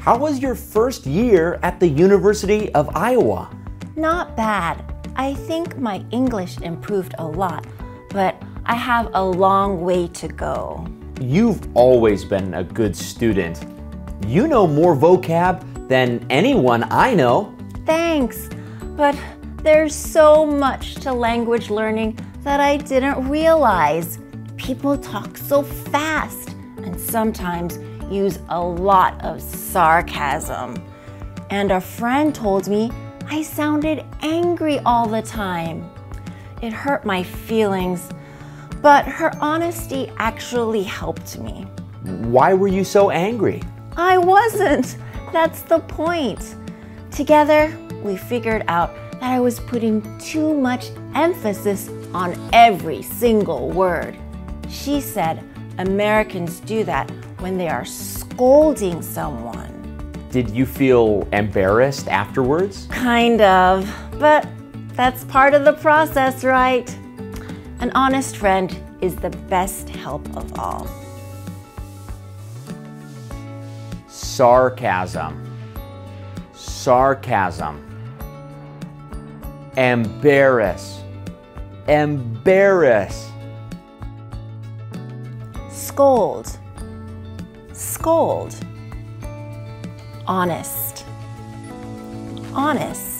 How was your first year at the University of Iowa? Not bad. I think my English improved a lot, but I have a long way to go. You've always been a good student. You know more vocab than anyone I know. Thanks, but there's so much to language learning that I didn't realize. People talk so fast and sometimes use a lot of sarcasm. And a friend told me I sounded angry all the time. It hurt my feelings, but her honesty actually helped me. Why were you so angry? I wasn't. That's the point. Together, we figured out that I was putting too much emphasis on every single word. She said Americans do that when they are scolding someone. Did you feel embarrassed afterwards? Kind of, but that's part of the process, right? An honest friend is the best help of all. Sarcasm. Sarcasm. Embarrass. Embarrass. Scold. Scold. Honest. Honest.